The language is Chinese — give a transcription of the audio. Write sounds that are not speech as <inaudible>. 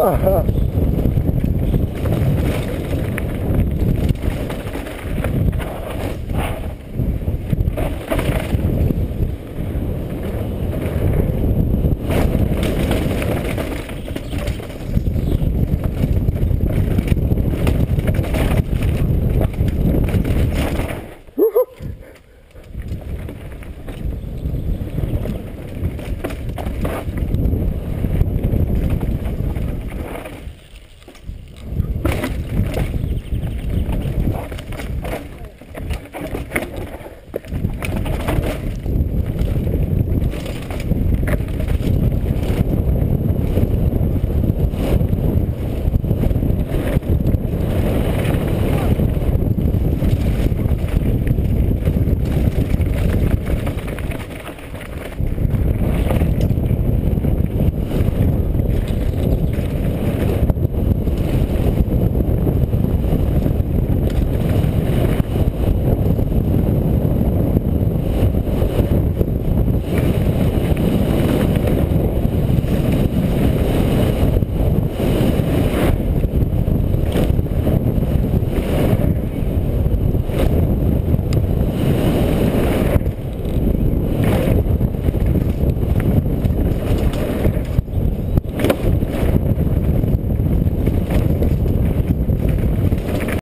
啊 <laughs> 哈